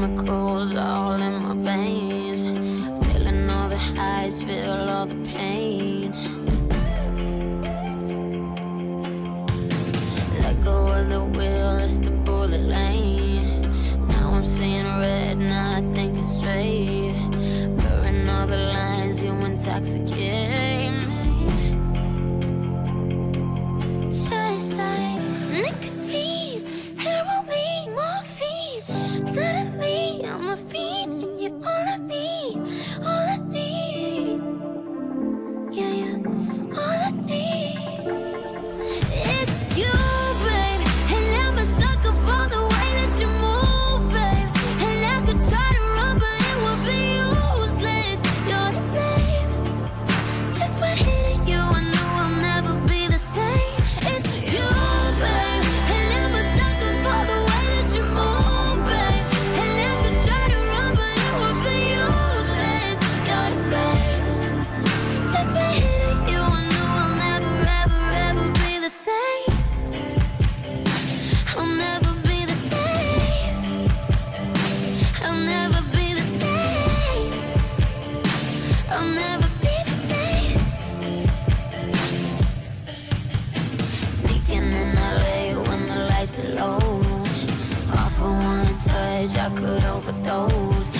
chemicals all in my veins. Feeling all the highs, feel all the pain. Let go of the wheel, it's the bullet lane. Now I'm seeing red, not could overdose.